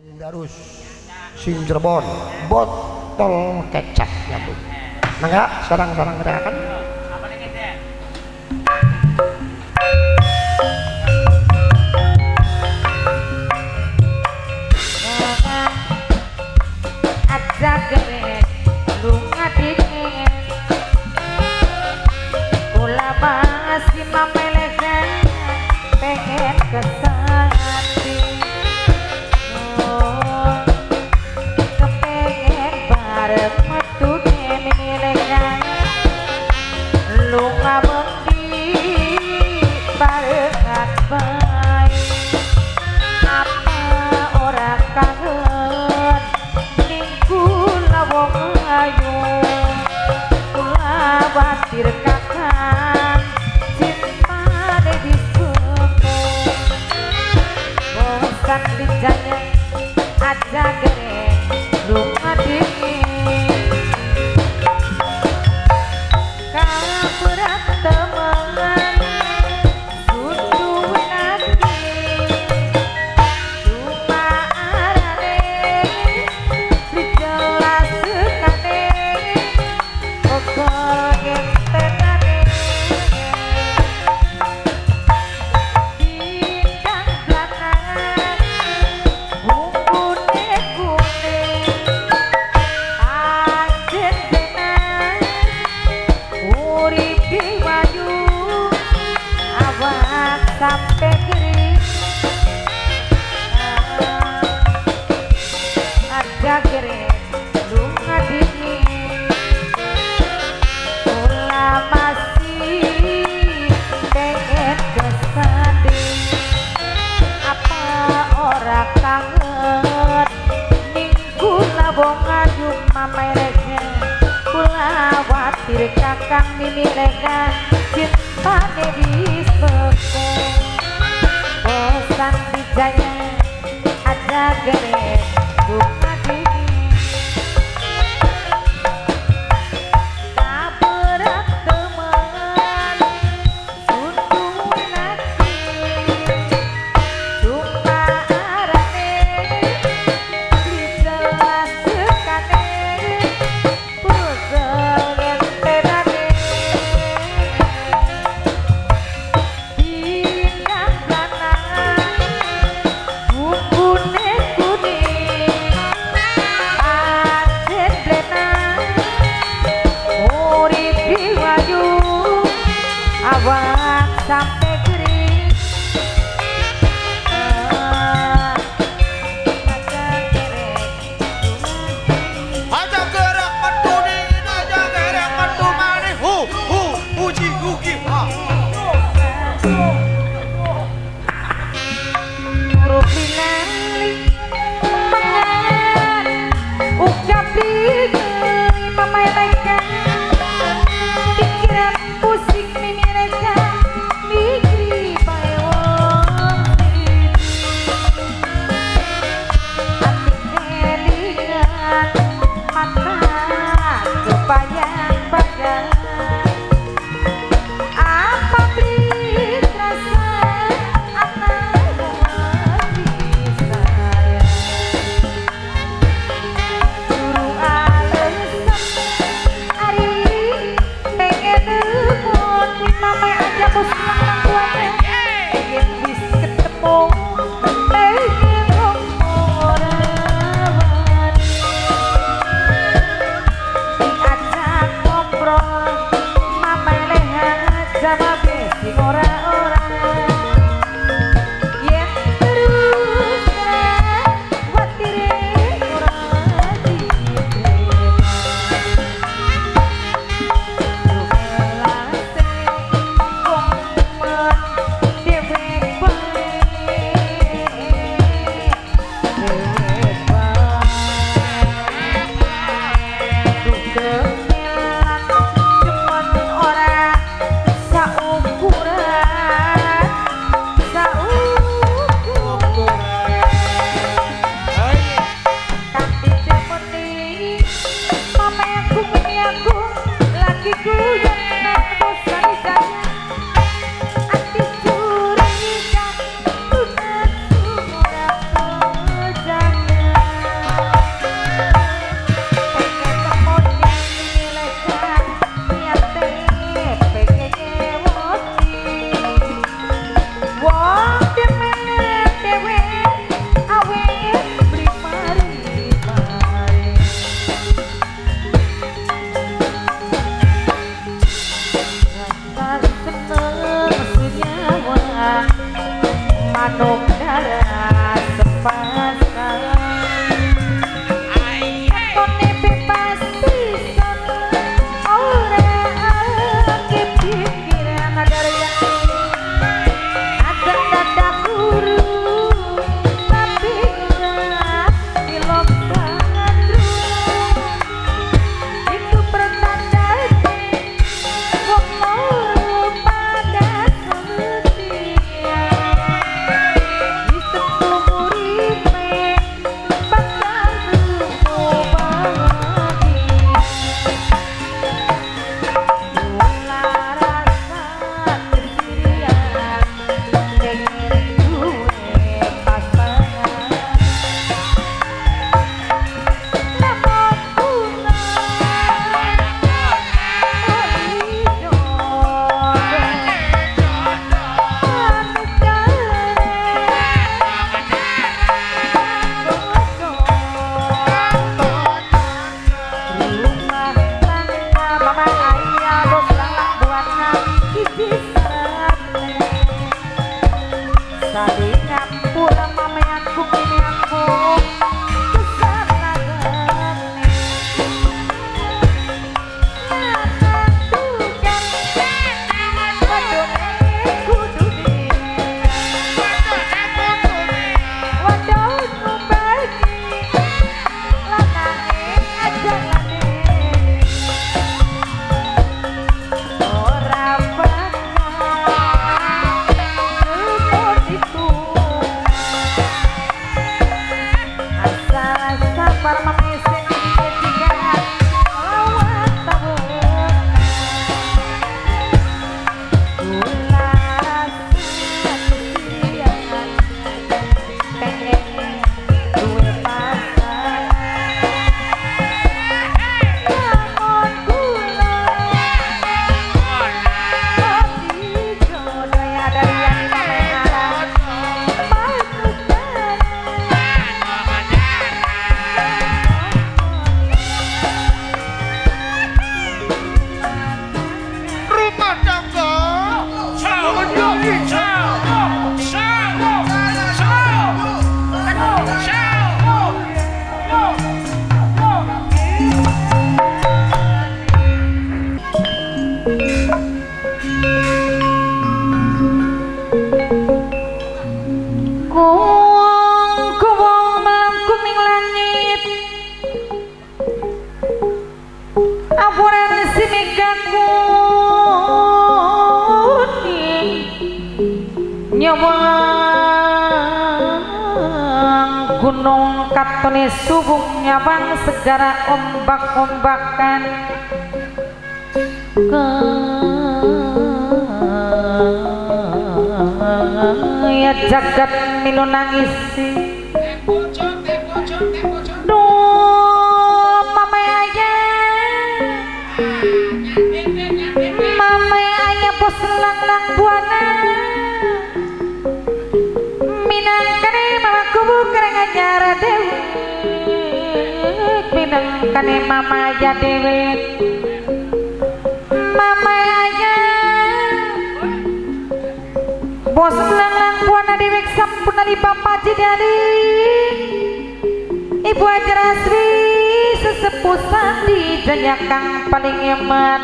Darus sing Cirebon botol kecap ya Bu. Mangga sarang-sarang gerakan. Ombak-ombakan ya jagat milu mama aja dewi Mama aja Bos lang-lang buana dewi sampun ali bapak jidari Ibu ajar asri sesepuh sandi janyakang paling eman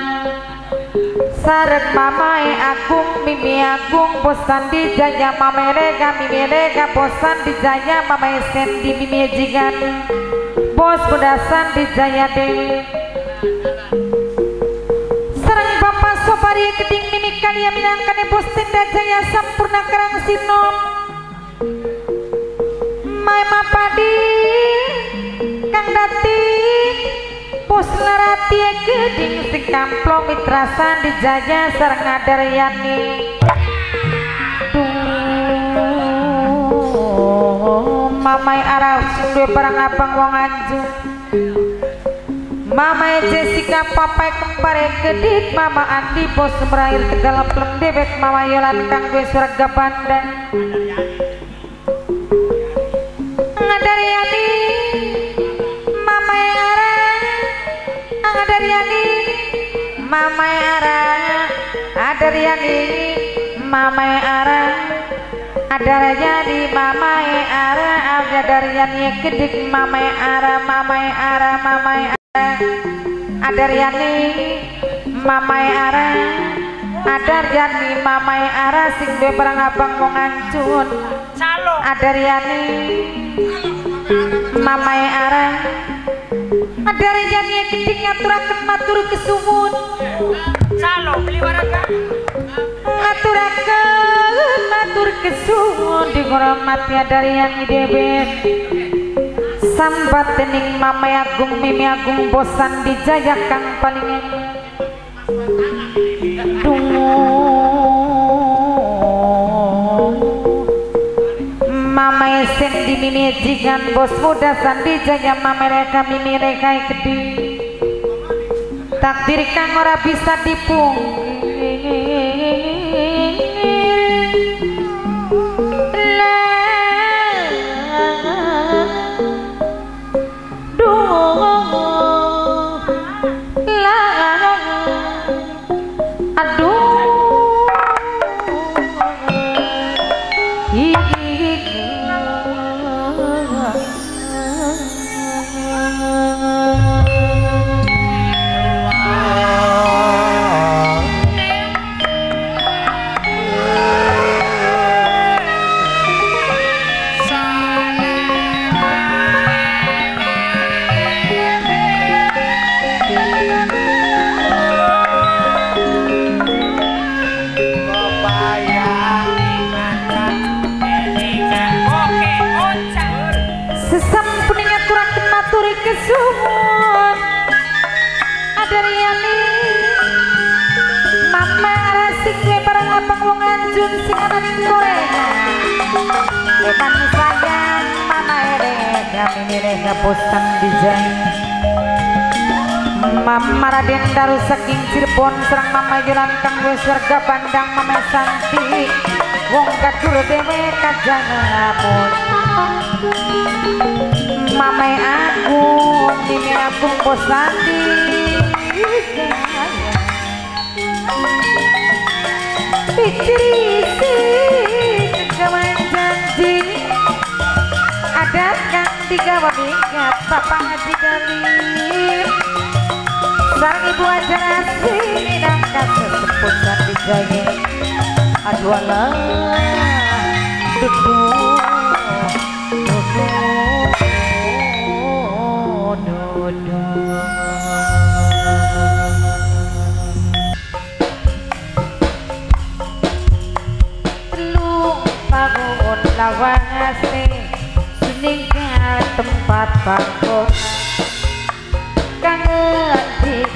Sarek mamae agung mimi agung bosan di jaya mamerega mimi rega bosan di jaya mamae sendi mimi jigan Bos budasan di jaya dewi Sarang bapak sobari keding mimi kalian minangkane bos tenda jaya sampurna kerang sinom Mama padi Kang Dati Pos larati geding sing kamplong mitrasan dijaya sareng ngadarayani Duh Mamai arah duwe barang abang wong anju. Mama Jessica papai kempare gedit Mama Andi bos merair tegal plem debet Mama Yolan kang gue surga bandan Ngadaryani Mama Ara. Ngadaryani Mama Ara. Adaryani Mama Ara Adaryani Mama Ara Adaryani kedik Mama Ara Mama Ara Mama Ara. Adaryani Mama Ara Adaryani Mama Ara sing duwe barang abang wong ancun. Adaryani Mamai arang Adaryani geding ngaturaken matur kesuwun. Ngaturaken matur kesuwun dihormati Adaryani debet Sambat dening Mamai Agung Mimi Agung bosan dijaya kang paling Mama esen di mimi jigan bos muda sandi jaya mama mereka mimi mereka gede takdir kang ora bisa dipungkiri Mama Raden Daru saking Cirebon serang Mama Yulan kang wis warga Bandang Mama Santi. Wong kadur dewe kajang lamun Mama aku ini aku posandi Pikrisi kekawan janji. Ada kang tiga wamingat bapak ngaji galip Sang ibu ajar asli minangkat sesepuh sandi jaya Aduh alah. Dudu bangun lawase Suninggal tempat kangen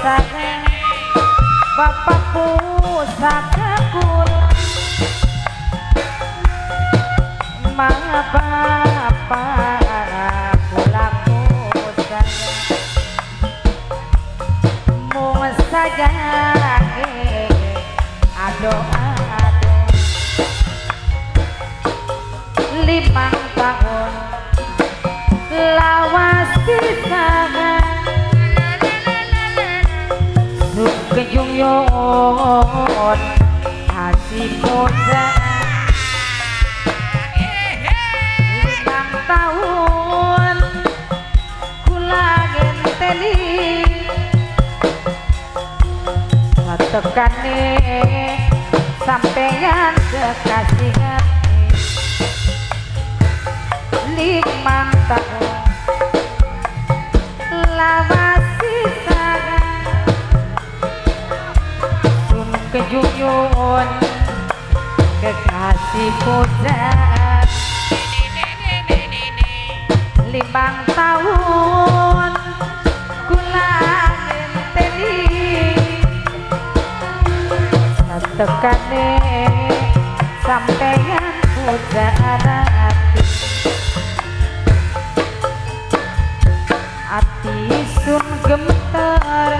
pusaka bapak pusaka kula mama bapak kula pusaka mong saja ado aduh lima satekane sampeyan kekasih hati limang tahun lawas sisagan sun kejuyun kekasih pujaan limang tahun satekane sampeyan pujaan ati ati sun gemeter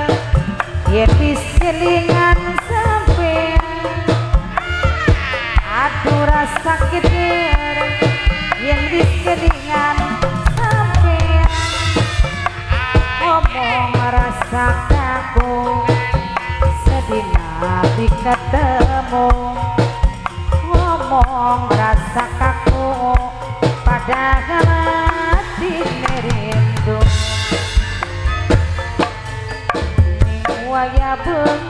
yen wis kelingan sampeyan aduh rasa keder yang wis kelingan sampean ngomong rasa kaku di ketemu ngomong rasa kaku padahal hati rindu ning waya bengi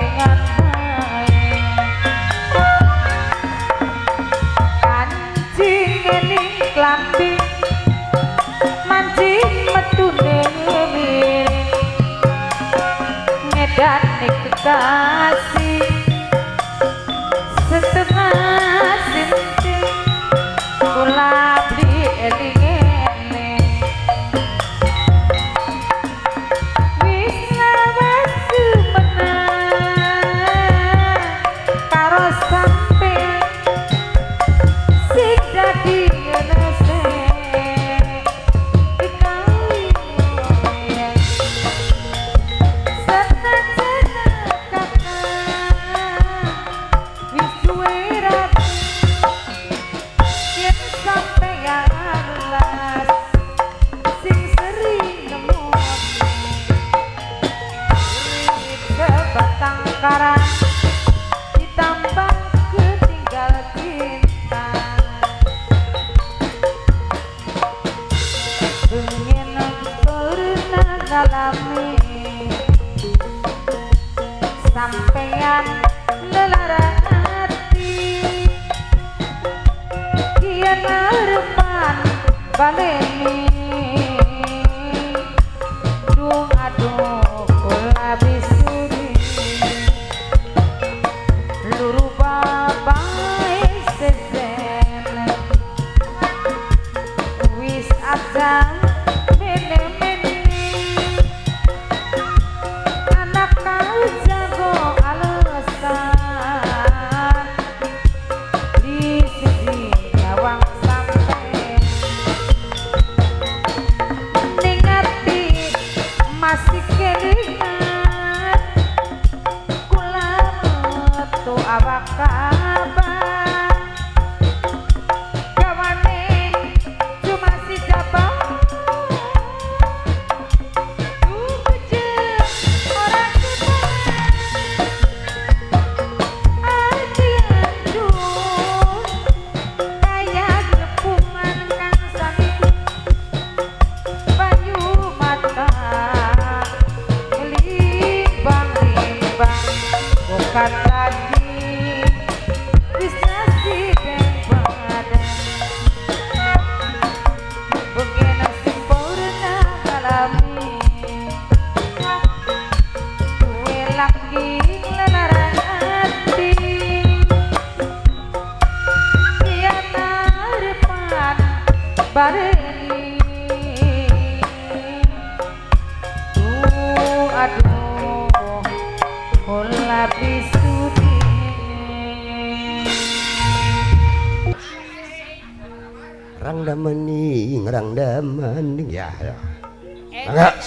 का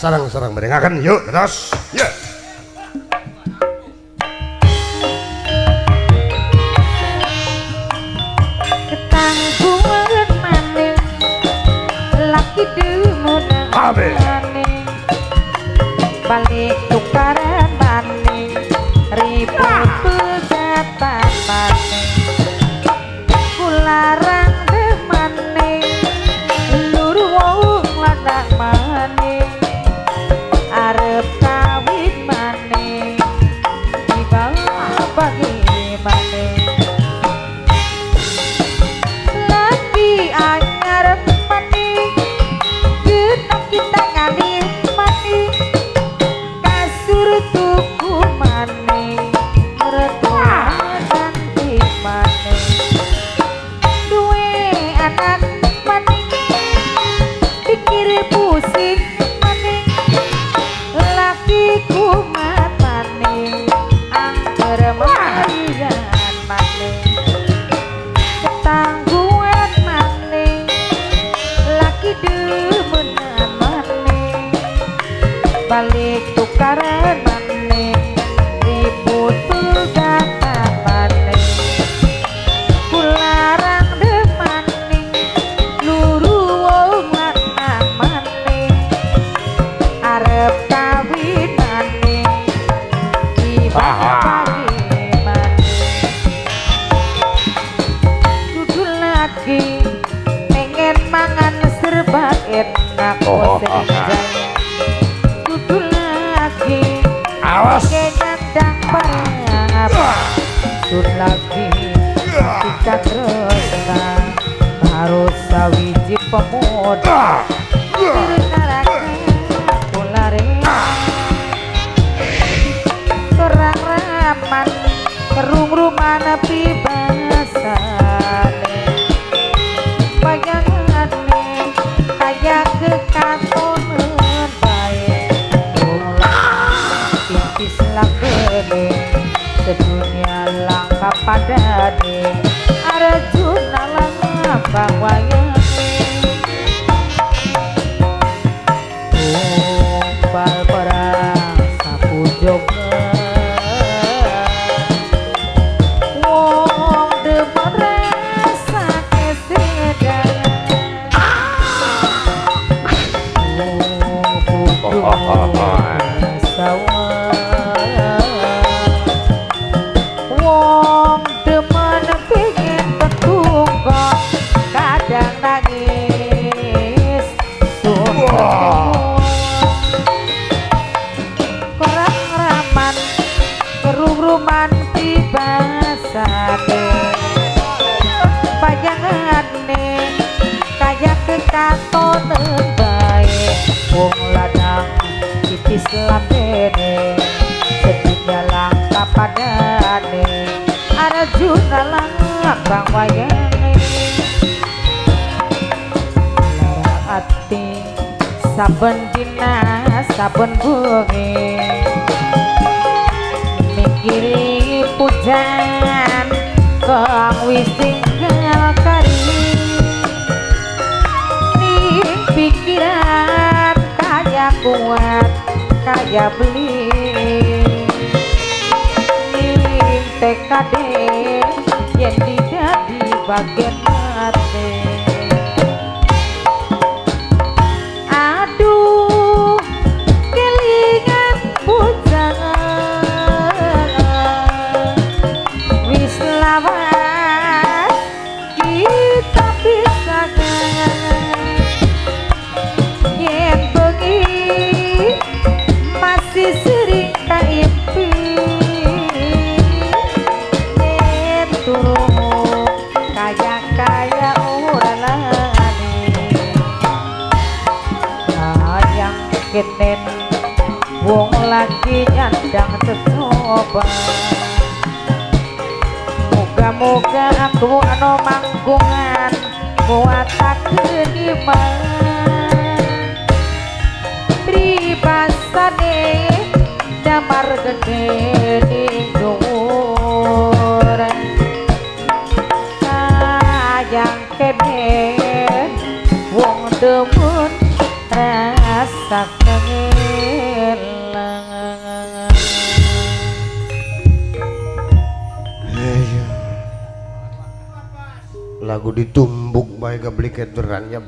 sarang-sarang mendengarkan yuk terus ya. awas. Nendang perang sun lagi. Kita terus baru sawiji pemuda ah. ah. bakwang kade yen dijadi baget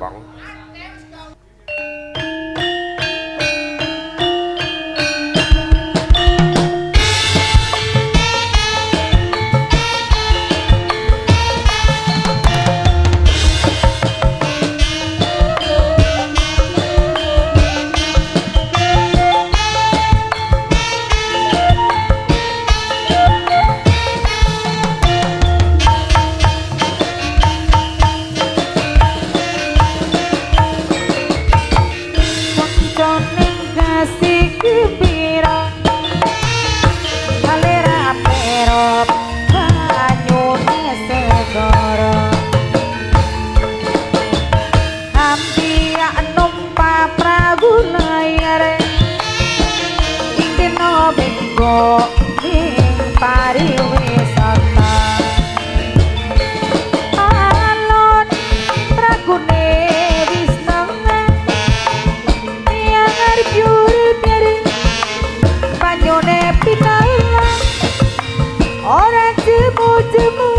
vọng ojmo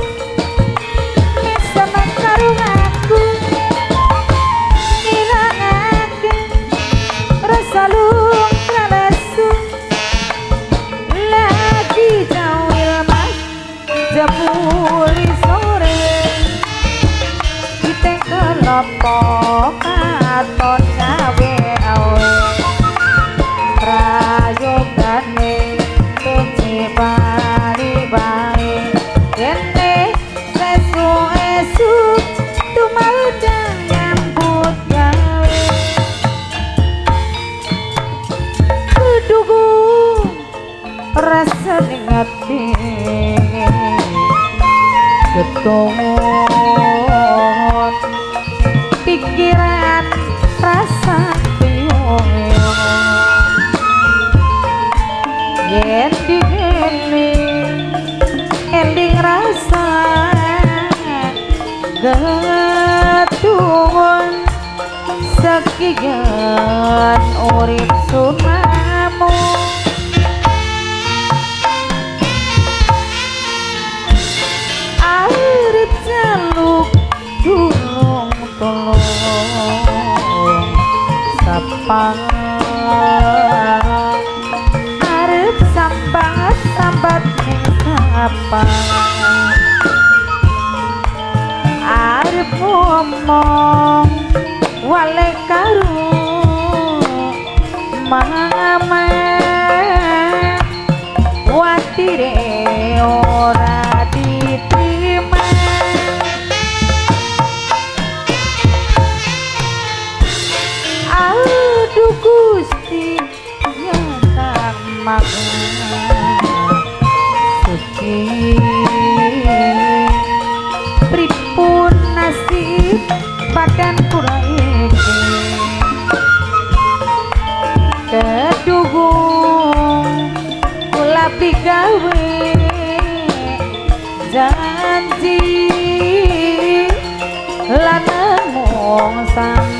sekian urip sunamu Arep jaluk tulung tolong. Sapang Arep sambat sambat ning sapang Arep ngomong wale karo mama watire ora diterima. Aduh gusti yang tak suci bigawe janji. Lan mung sampean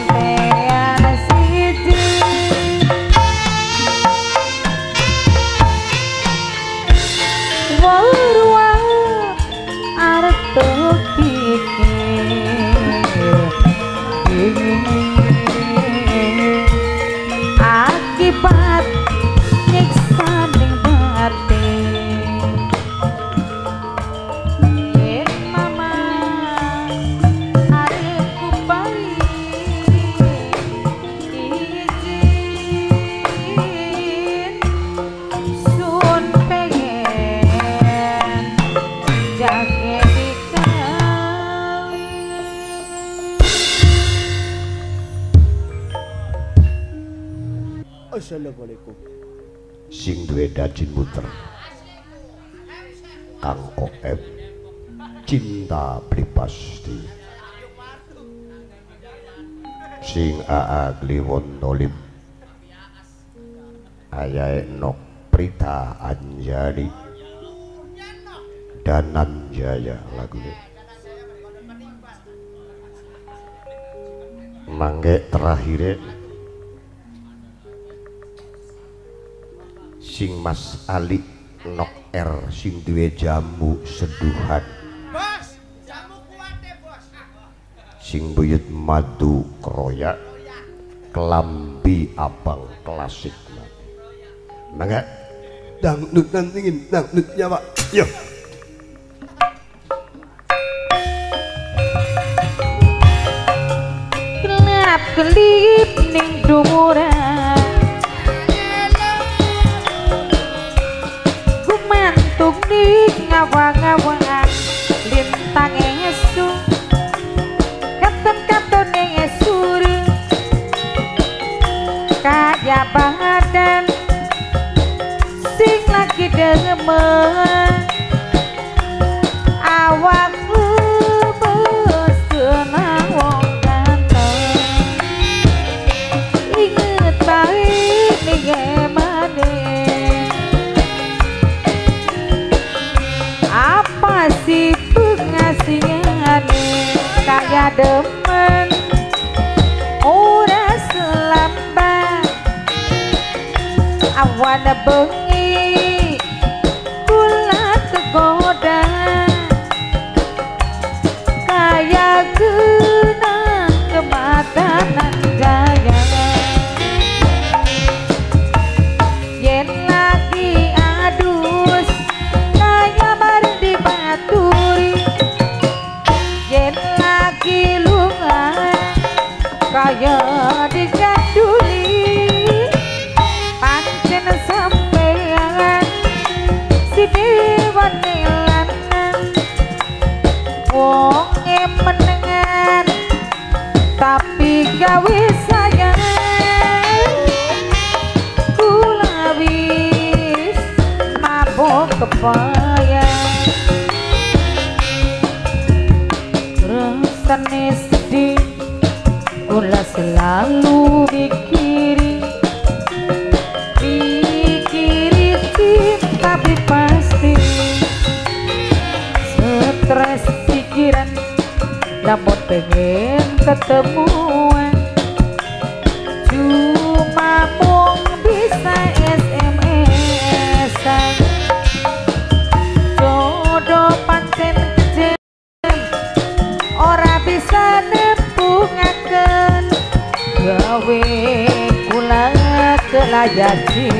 sing aa kliwon nolim ayae nok prita anjani. Danan jaya lagunya mangge terakhirnya sing Mas Ali nok R sing duwe jamu seduhan. Bos, jamu kuat deh, Bos. sing buyut madu kroya kelambi abang klasik mangga. Dangdut nantingin dangdutnya pak yo. Gelap gelip ning dumuran gumantuk ning ngawang-ngawang kebayang rasane sedih kula selalu mikiri mikiri cinta tapi pasti stres pikiran. Namun pengen ketemu that thing.